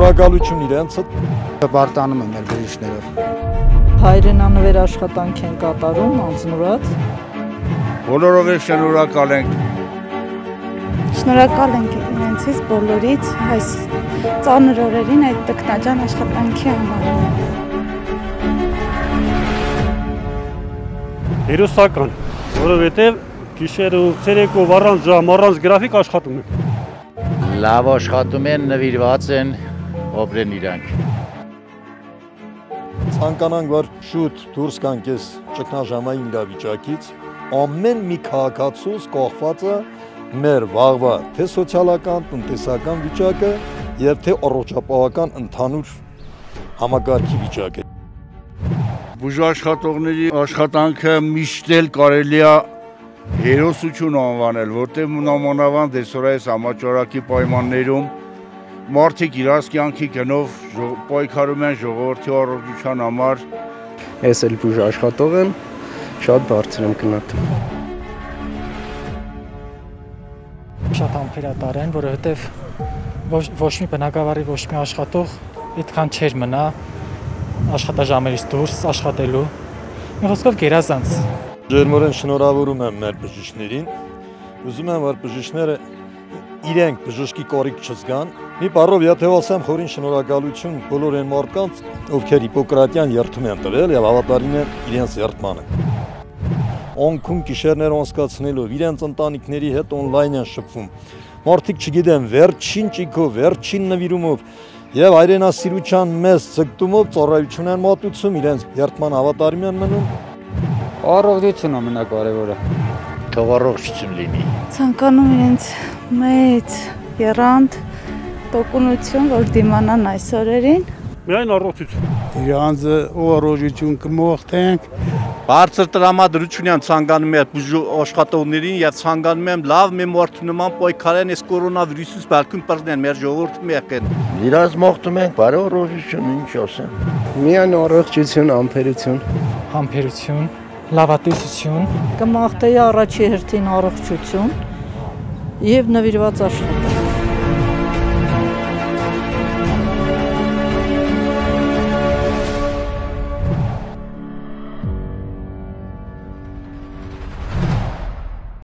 շնորհակալություն իրենց պարտանում եմ մեր բժիշկներով։ Հայրենանվեր աշխատանք են կատարում անձնուրաց։ Բոլորով էլ շնորհակալ ենք։ Շնորհակալ ենք իրենցից բոլորից այս ծանր օրերին այդ տկնաճան աշխատանքի համար։ Հերոսական, որովհետև գիշերը ու ցերեկով առանց ժամ, առանց գրաֆիկ աշխատում են։ Լավ աշխատում են, նվիրված են, օբրեն իրանք։ Ցանկանանք որ շուտ դուրս գանք այս ճգնաժամային իրավիճակից, ամեն մի քաղաքացուս կողված է մեր վաղվա թե սոցիալական, տնտեսական վիճակը եւ թե առողջապահական ընդհանուր համագարքի վիճակը բուժաշխատողների աշխատանքը միշտ էլ կարելի է հերոսություն անվանել, որտեղ մնամանավանդ այսօր այս համաճարակի պայմաններում մարդիկ իրաց կյանքի գնով պայքարում են ժողովրդի առողջության համար։ Ես էլ բուժ աշխատող եմ, շատ բարձր եմ գնահատում։ Շատ ամփերատար են, որովհետև ոչ, ոչ մի բնակավարի ոչ մի աշխատող այդքան չէր մնա աշխատաժամերից դուրս աշխատելու։ Մի խոսքով գերազանց Ջերմորեն շնորհավորում եմ մեր բժիշկներին։ Ուզում եմ, որ բժիշկները իրենք բժշկի կորիկ չզգան։ Մի բառով, եթե ասեմ խորին շնորհակալություն բոլոր այն մարդկանց, ովքեր Հիպոկրատյան երթում են տվել եւ հավատարիմ են իրենց երթմանը։ Օնքուն գիշերներ անցկացնելով իրենց ընտանիքների հետ on-line են շփվում։ Մարդիկ չգիտեն, վերջին ճիքով, վերջին նվիրումով եւ հայրենասիրության մեծ ցկտումով ծառայություն են մատուցում, իրենց երթման հավատարիմ են մնում Առողջությունն ամենակարևորը։ Թող առողջություն լինի։ Ցանկանում իրենց մեծ երանդ տոկունություն, որ դիմանան այս օրերին։ Միայն առողջություն։ Իրանձը առողջություն կմողտենք։ Բարձր տրամադրությունյան ցանկանում եմ բուժու աշխատողներին եւ ցանկանում եմ լավ մեմորթ նման պայքարեն այս կորոնավիրուսից բալքուն բռնեն մեր ժողովուրդը մեկեն։ Իրաց մողտում ենք բարի առողջություն, ինչ ասեմ։ Միայն առողջություն, ամփերություն։ Համբերություն, լավատեսություն, կմաղթեի առաջի հերթին առողջություն եւ նվիրված աշխատանք